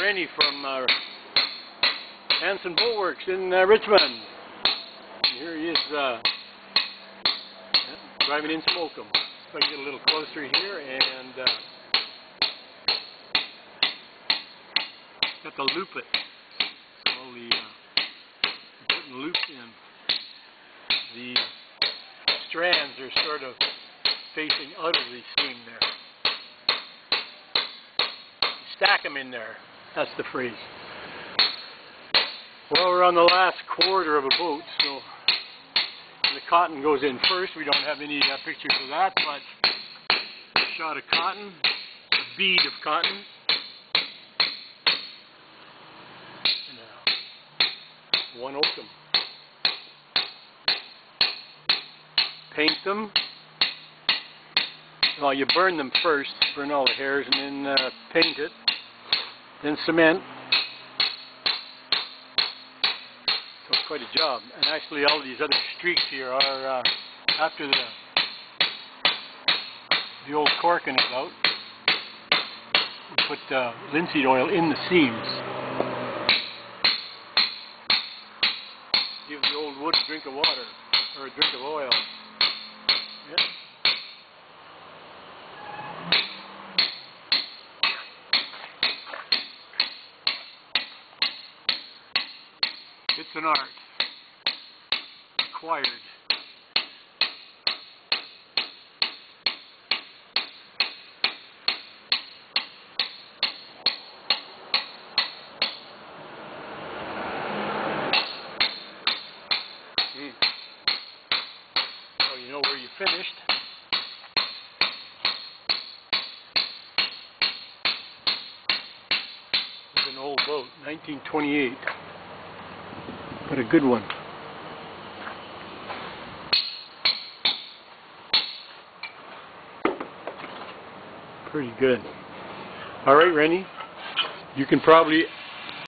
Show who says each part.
Speaker 1: Rennie from uh, Hansen Boatworks in uh, Richmond. And here he is uh, driving in Slocum. So I can get a little closer here and uh, got to loop it. So the uh, putting loops in. The strands are sort of facing out of the seam there. Stack them in there. That's the phrase. Well, we're on the last quarter of a boat, so the cotton goes in first. We don't have any uh, pictures of that, but a shot of cotton, a bead of cotton. And, uh, one oakum. Paint them. Well, you burn them first, burn all the hairs, and then uh, paint it. Then cement. So quite a job. And actually all these other streaks here are uh, after the the old caulking is out. We put uh, linseed oil in the seams. Give the old wood a drink of water, or a drink of oil. Yeah. It's an art. Acquired. So hmm. oh, you know where you finished. It's an old boat, 1928 but a good one. Pretty good. All right, Rennie, you can probably